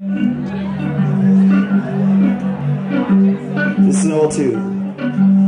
This is an old tune.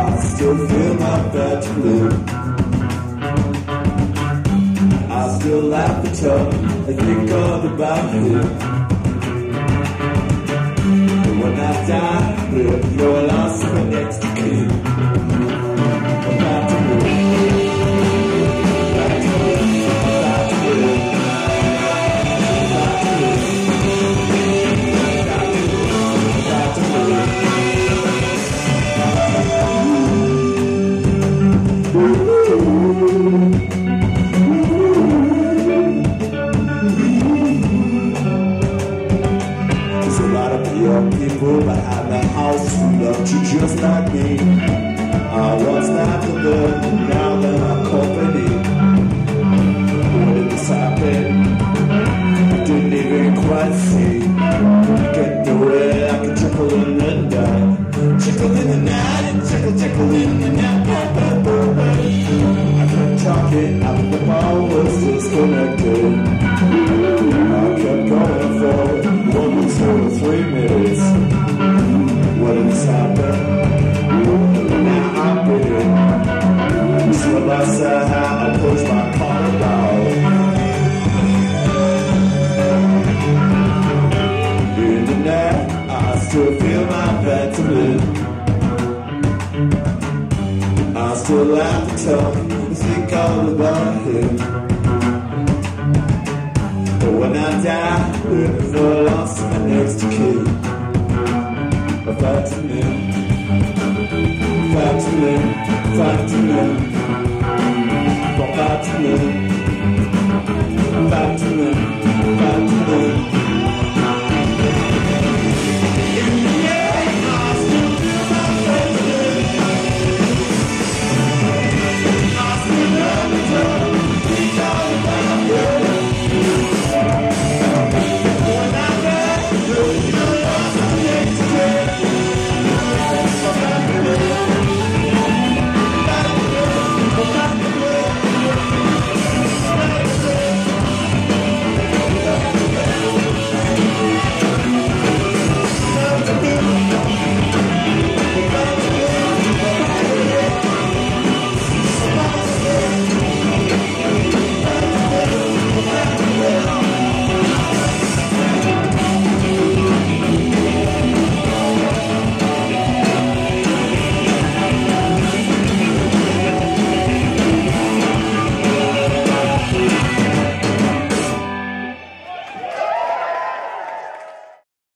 I still feel my bachelor. I still laugh at her and think all about you. people the house you just like me. I was not the girl, now that I'm company. What did this happen? still have to talk. Let's think all about him But when I die, if I lost my next kid I fight to live Fight to live, fight to live Fight to live